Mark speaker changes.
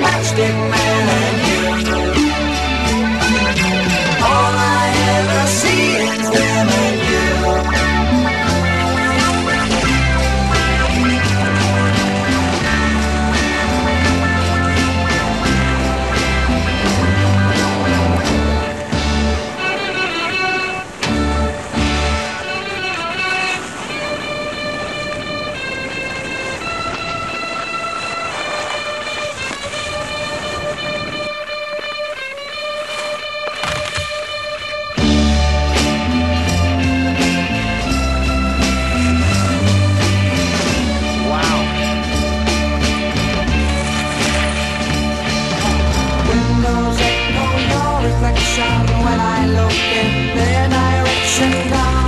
Speaker 1: Matchstick. I look in their direction now.